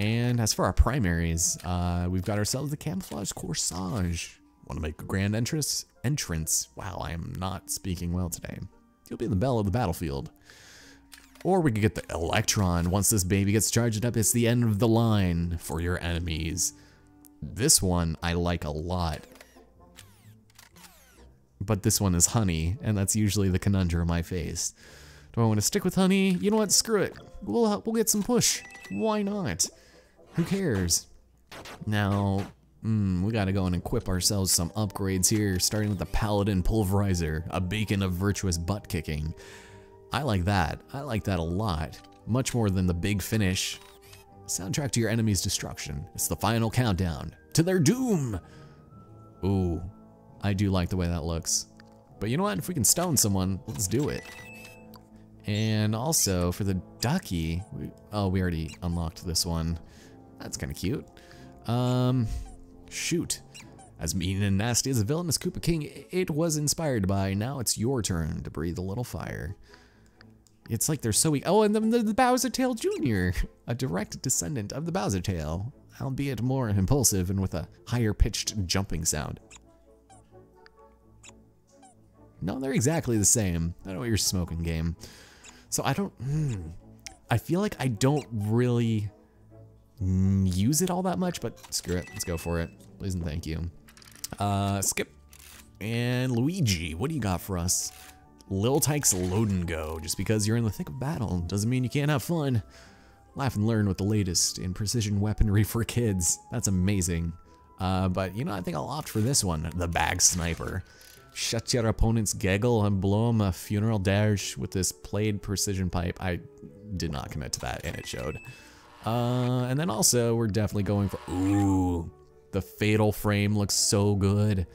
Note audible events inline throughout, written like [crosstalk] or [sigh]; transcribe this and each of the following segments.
And as for our primaries, uh, we've got ourselves the Camouflage Corsage. Want to make a grand entrance? Entrance. Wow, I am not speaking well today. You'll be in the belle of the battlefield. Or we could get the Electron. Once this baby gets charged up, it's the end of the line for your enemies. This one I like a lot. But this one is honey, and that's usually the conundrum I face. Do I want to stick with honey? You know what? Screw it. We'll, we'll get some push. Why not? Who cares? Now, mm, we gotta go and equip ourselves some upgrades here, starting with the Paladin Pulverizer, a beacon of virtuous butt kicking. I like that. I like that a lot. Much more than the big finish. Soundtrack to your enemy's destruction. It's the final countdown to their doom. Ooh, I do like the way that looks. But you know what? If we can stone someone, let's do it. And also for the ducky, we, oh, we already unlocked this one. That's kind of cute. Um, shoot. As mean and nasty as a villainous Koopa King it was inspired by, now it's your turn to breathe a little fire. It's like they're so weak. Oh, and then the, the Bowser Tail Jr., a direct descendant of the Bowser Tail, albeit more impulsive and with a higher pitched jumping sound. No, they're exactly the same. I know what you're smoking, game. So I don't, hmm, I feel like I don't really use it all that much, but screw it. Let's go for it. Please and thank you. Uh, skip. And Luigi, what do you got for us? Lil Tykes Load and Go. Just because you're in the thick of battle doesn't mean you can't have fun. Laugh and learn with the latest in precision weaponry for kids. That's amazing. Uh, but you know, I think I'll opt for this one, the Bag Sniper. Shut your opponent's gaggle and blow him a funeral dash with this plaid precision pipe. I did not commit to that, and it showed. Uh, and then also, we're definitely going for, ooh, the Fatal Frame looks so good.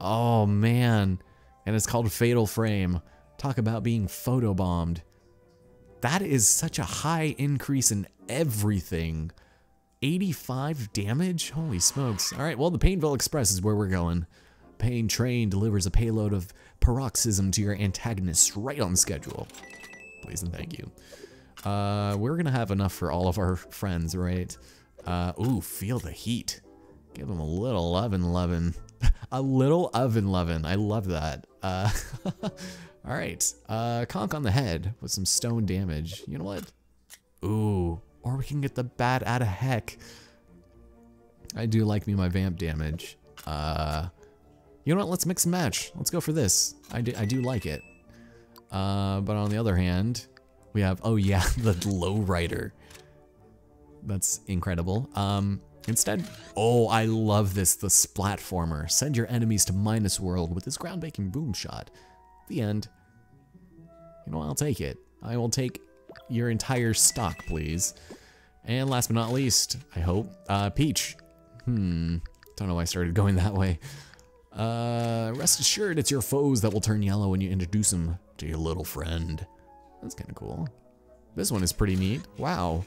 Oh, man. And it's called Fatal Frame. Talk about being photobombed. That is such a high increase in everything. 85 damage? Holy smokes. All right, well, the Painville Express is where we're going. Pain Train delivers a payload of paroxysm to your antagonists right on schedule. Please and thank you. Uh, we're gonna have enough for all of our [laughs] friends, right? Uh, ooh, feel the heat. Give them a little oven lovin'. [laughs] a little oven lovin'. I love that. Uh, [laughs] all right. Uh, conk on the head with some stone damage. You know what? Ooh, or we can get the bat out of heck. I do like me my vamp damage. Uh, you know what? Let's mix and match. Let's go for this. I do, I do like it. Uh, but on the other hand, we have, oh yeah, [laughs] the lowrider. That's incredible. Um, instead, oh, I love this, the Splatformer. Send your enemies to Minus World with this groundbreaking boom shot. The end. You know, I'll take it. I will take your entire stock, please. And last but not least, I hope, uh, Peach. Hmm, don't know why I started going that way. Uh, rest assured it's your foes that will turn yellow when you introduce them to your little friend. That's kind of cool. This one is pretty neat. Wow.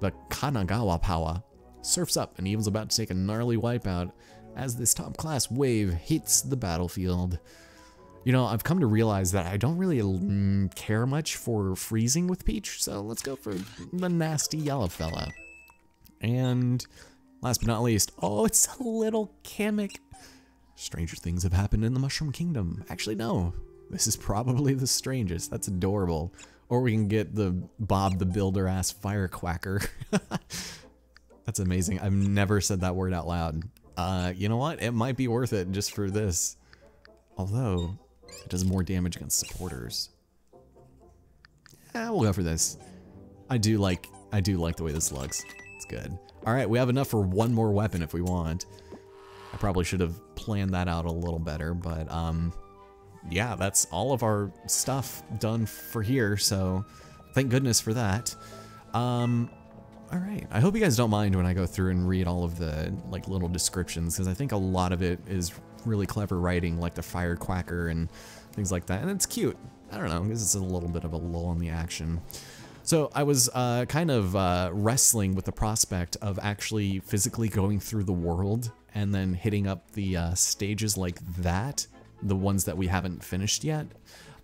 The Kanagawa Power. Surfs up and Evil's about to take a gnarly wipeout as this top class wave hits the battlefield. You know, I've come to realize that I don't really mm, care much for freezing with Peach, so let's go for the nasty yellow fella. And last but not least, oh, it's a little Kamek. Stranger things have happened in the Mushroom Kingdom. Actually, no. This is probably the strangest. That's adorable. Or we can get the Bob the Builder ass fire quacker. [laughs] That's amazing. I've never said that word out loud. Uh, you know what? It might be worth it just for this. Although, it does more damage against supporters. Yeah, we'll go for this. I do like I do like the way this looks. It's good. Alright, we have enough for one more weapon if we want. I probably should have planned that out a little better, but um, yeah, that's all of our stuff done for here, so thank goodness for that. Um, all right, I hope you guys don't mind when I go through and read all of the like little descriptions, because I think a lot of it is really clever writing, like the fire quacker and things like that, and it's cute. I don't know, because it's a little bit of a lull in the action. So I was uh, kind of uh, wrestling with the prospect of actually physically going through the world and then hitting up the uh, stages like that, the ones that we haven't finished yet.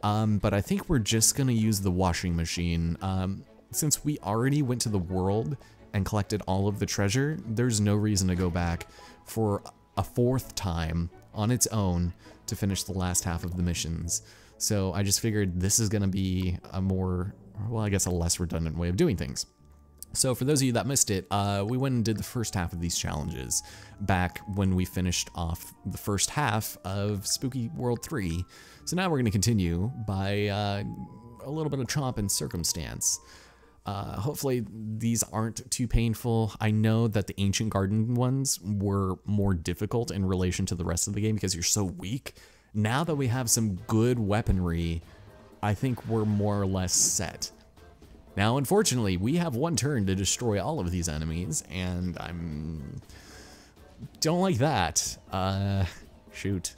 Um, but I think we're just gonna use the washing machine. Um, since we already went to the world and collected all of the treasure, there's no reason to go back for a fourth time on its own to finish the last half of the missions. So I just figured this is going to be a more, well, I guess a less redundant way of doing things. So for those of you that missed it, uh, we went and did the first half of these challenges back when we finished off the first half of Spooky World 3. So now we're going to continue by uh, a little bit of chomp and circumstance. Uh, hopefully these aren't too painful. I know that the Ancient Garden ones were more difficult in relation to the rest of the game because you're so weak. Now that we have some good weaponry, I think we're more or less set. Now, unfortunately, we have one turn to destroy all of these enemies, and I'm... don't like that. Uh, shoot.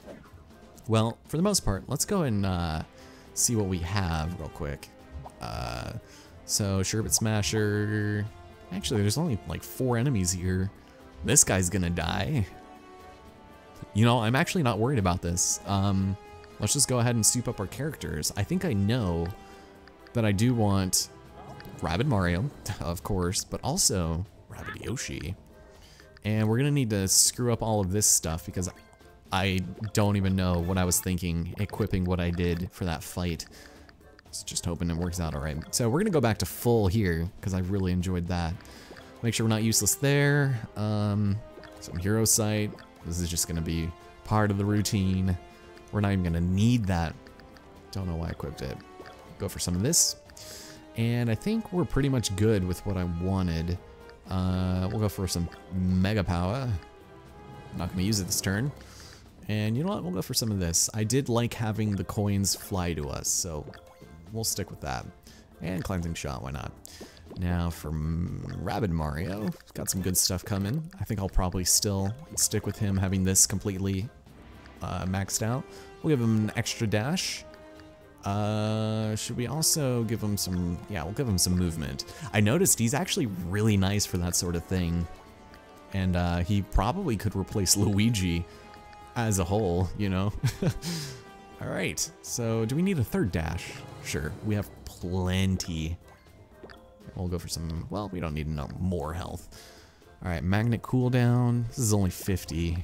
Well, for the most part, let's go and uh, see what we have real quick. Uh, so, Sherbet Smasher... Actually, there's only like four enemies here. This guy's gonna die. You know, I'm actually not worried about this. Um, let's just go ahead and soup up our characters. I think I know that I do want Rabbid Mario, of course, but also Rabbid Yoshi. And we're gonna need to screw up all of this stuff because I don't even know what I was thinking equipping what I did for that fight. just hoping it works out all right. So we're gonna go back to full here because I really enjoyed that. Make sure we're not useless there. Um, some hero sight. This is just gonna be part of the routine. We're not even gonna need that. Don't know why I equipped it. Go for some of this. And I think we're pretty much good with what I wanted. Uh, we'll go for some Mega Power. Not going to use it this turn. And you know what? We'll go for some of this. I did like having the coins fly to us, so we'll stick with that. And Cleansing Shot, why not? Now for Rabbid Mario, got some good stuff coming. I think I'll probably still stick with him having this completely uh, maxed out. We'll give him an extra dash. Uh, should we also give him some, yeah, we'll give him some movement. I noticed he's actually really nice for that sort of thing. And uh, he probably could replace [laughs] Luigi as a whole, you know? [laughs] All right, so do we need a third dash? Sure, we have plenty. We'll go for some, well, we don't need no more health. All right, magnet cooldown. This is only 50.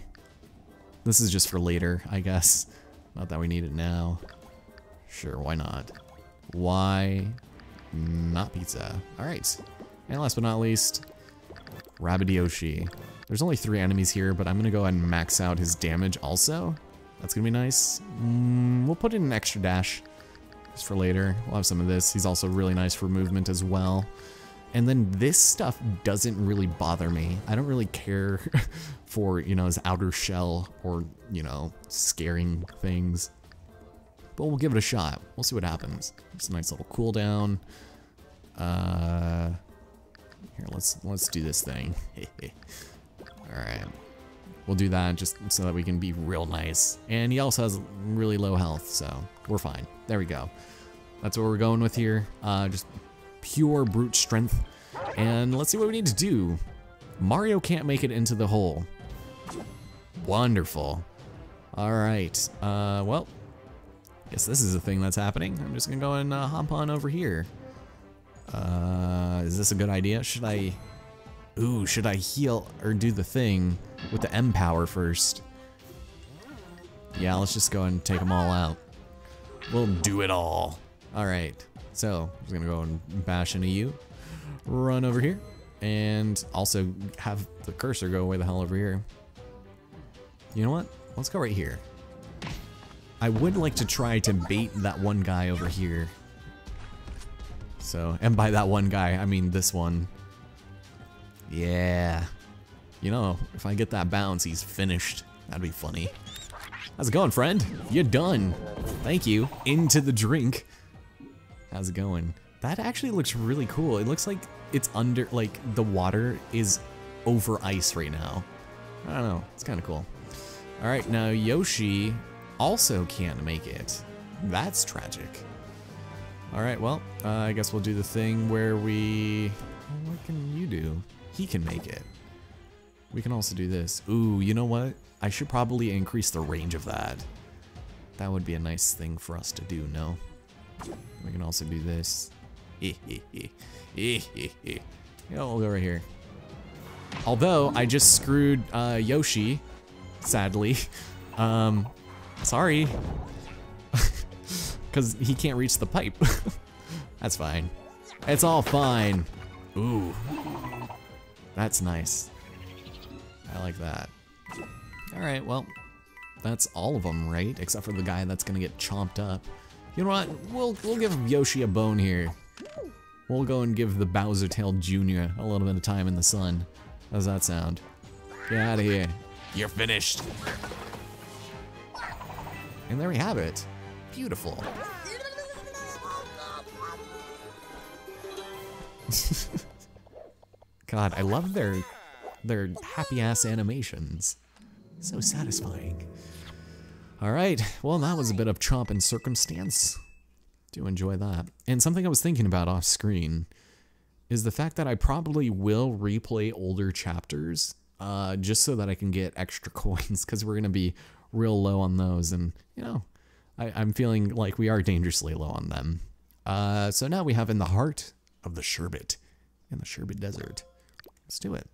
This is just for later, I guess. Not that we need it now. Sure, why not? Why not pizza? Alright. And last but not least, Rabbid Yoshi. There's only three enemies here, but I'm going to go ahead and max out his damage also. That's going to be nice. Mm, we'll put in an extra dash just for later. We'll have some of this. He's also really nice for movement as well. And then this stuff doesn't really bother me. I don't really care [laughs] for, you know, his outer shell or, you know, scaring things but we'll give it a shot. We'll see what happens. It's a nice little cooldown. Uh, here, let's let's do this thing. [laughs] All right, we'll do that just so that we can be real nice. And he also has really low health, so we're fine. There we go. That's what we're going with here. Uh, just pure brute strength. And let's see what we need to do. Mario can't make it into the hole. Wonderful. All right. Uh, well, Guess this is a thing that's happening. I'm just gonna go and uh, hop on over here. Uh, is this a good idea? Should I... Ooh, should I heal or do the thing with the M power first? Yeah, let's just go and take them all out. We'll do it all. Alright, so I'm just gonna go and bash into you. Run over here. And also have the cursor go away the hell over here. You know what? Let's go right here. I would like to try to bait that one guy over here. So, and by that one guy, I mean this one. Yeah. You know, if I get that bounce, he's finished. That'd be funny. How's it going, friend? You're done. Thank you. Into the drink. How's it going? That actually looks really cool. It looks like it's under, like, the water is over ice right now. I don't know. It's kind of cool. All right, now Yoshi also can't make it. That's tragic. Alright, well, uh, I guess we'll do the thing where we... What can you do? He can make it. We can also do this. Ooh, you know what? I should probably increase the range of that. That would be a nice thing for us to do, no? We can also do this. yeah, we'll go right here. Although, I just screwed uh, Yoshi, sadly. [laughs] Um, sorry. [laughs] Because he can't reach the pipe. [laughs] That's fine. It's all fine. Ooh. That's nice. I like that. Alright, well, that's all of them, right? Except for the guy that's gonna get chomped up. You know what? We'll, we'll give Yoshi a bone here. We'll go and give the Bowser Tail Jr. a little bit of time in the sun. How's that sound? Get out of here. You're finished. And there we have it. Beautiful. [laughs] God, I love their their happy ass animations. So satisfying. All right, well that was a bit of chomp and circumstance. Do enjoy that. And something I was thinking about off screen is the fact that I probably will replay older chapters uh, just so that I can get extra [laughs] coins because we're gonna be real low on those, and you know, I, am feeling like we are dangerously low on them. Uh, so now we have in the heart of the sherbet, in the sherbet desert. Let's do it.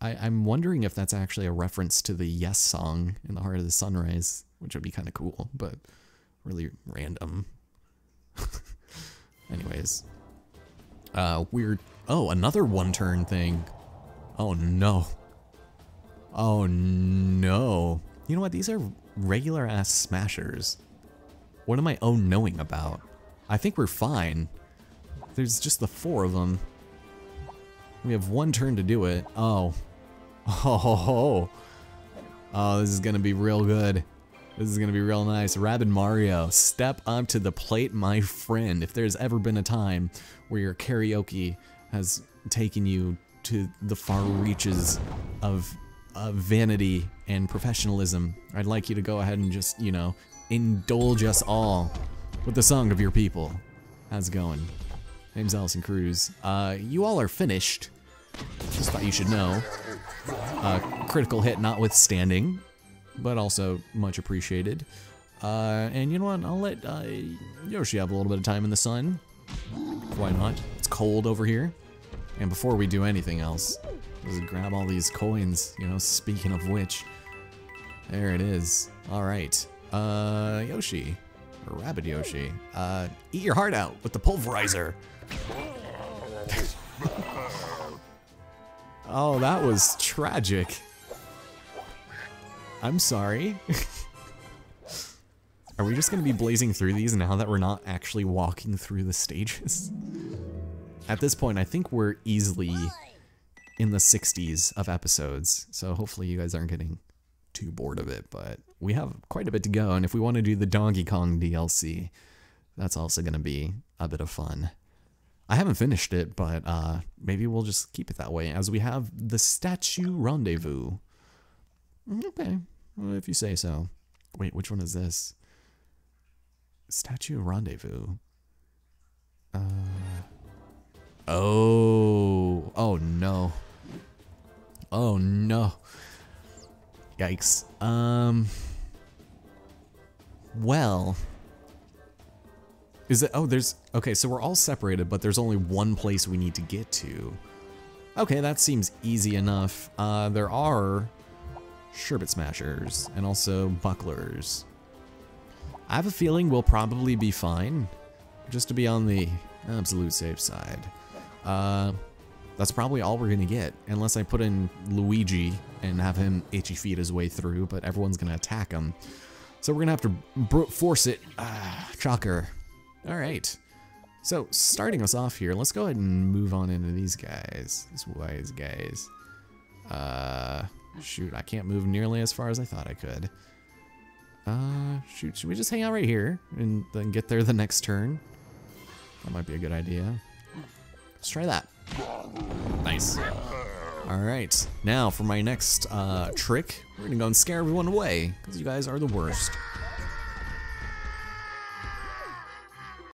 I, I'm wondering if that's actually a reference to the Yes song in the heart of the sunrise, which would be kind of cool, but really random. [laughs] Anyways, uh, weird. Oh, another one turn thing. Oh no. Oh no. You know what? These are regular ass smashers. What am I oh knowing about? I think we're fine. There's just the four of them. We have one turn to do it. Oh. [laughs] Oh. Oh, this is gonna be real good. This is gonna be real nice. Rabbid Mario, step up to the plate, my friend. If there's ever been a time where your karaoke has taken you to the far reaches of uh, vanity and professionalism, I'd like you to go ahead and just, you know, indulge us all with the song of your people. How's it going? Name's Allison Cruz. Uh, you all are finished. Just thought you should know. Uh, critical hit notwithstanding, but also much appreciated. Uh, and you know what? I'll let uh, Yoshi have a little bit of time in the sun. Why not? It's cold over here. And before we do anything else, just grab all these coins, you know, speaking of which. There it is. Alright. Uh, Yoshi. Or Rabbid Yoshi. Uh, eat your heart out with the pulverizer. [laughs] oh, that was tragic. I'm sorry. [laughs] Are we just gonna be blazing through these now that we're not actually walking through the stages? At this point, I think we're easily in the 60s of episodes, so hopefully you guys aren't getting too bored of it, but we have quite a bit to go, and if we want to do the Donkey Kong DLC, that's also going to be a bit of fun. I haven't finished it, but uh, maybe we'll just keep it that way, as we have the Statue Rendezvous. Okay, well, if you say so. Wait, which one is this? Statue Rendezvous. Uh, oh, oh no. Oh no. Yikes. Um. Well. Is it? Oh, there's. Okay, so we're all separated, but there's only one place we need to get to. Okay, that seems easy enough. Uh, there are sherbet smashers and also bucklers. I have a feeling we'll probably be fine, just to be on the absolute safe side. Uh, that's probably all we're gonna get, unless I put in Luigi and have him itchy feet his way through, but everyone's gonna attack him. So we're gonna have to brute force it. Ah, Chalker. Alright. So, starting us off here, let's go ahead and move on into these guys. These wise guys. Uh, shoot, I can't move nearly as far as I thought I could. Uh, shoot, should we just hang out right here and then get there the next turn? That might be a good idea. Let's try that. Nice. Alright, now for my next uh, trick, we're gonna go and scare everyone away, because you guys are the worst.